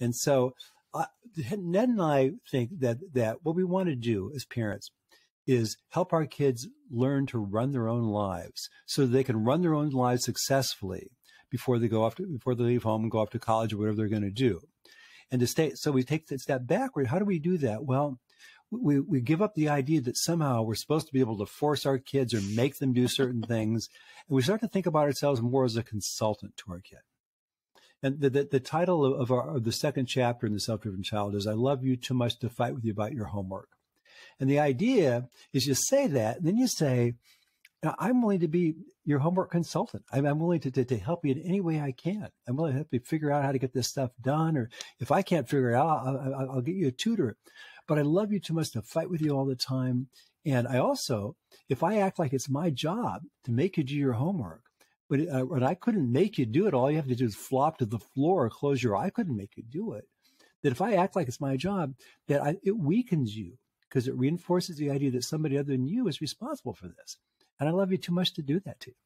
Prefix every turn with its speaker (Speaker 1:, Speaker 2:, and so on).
Speaker 1: And so uh, Ned and I think that, that what we want to do as parents is help our kids learn to run their own lives so they can run their own lives successfully before they go off to, before they leave home and go off to college or whatever they're going to do. And to stay, so we take that step backward. How do we do that? Well, we, we give up the idea that somehow we're supposed to be able to force our kids or make them do certain things. And we start to think about ourselves more as a consultant to our kid. And the, the, the title of, our, of the second chapter in the self-driven child is I love you too much to fight with you about your homework. And the idea is you say that, and then you say, I'm willing to be your homework consultant. I'm, I'm willing to, to, to, help you in any way I can. I'm willing to help you figure out how to get this stuff done. Or if I can't figure it out, I'll, I'll, I'll get you a tutor. But I love you too much to fight with you all the time. And I also, if I act like it's my job to make you do your homework, but uh, and I couldn't make you do it, all you have to do is flop to the floor or close your eye. I couldn't make you do it. That if I act like it's my job, that I, it weakens you because it reinforces the idea that somebody other than you is responsible for this. And I love you too much to do that to you.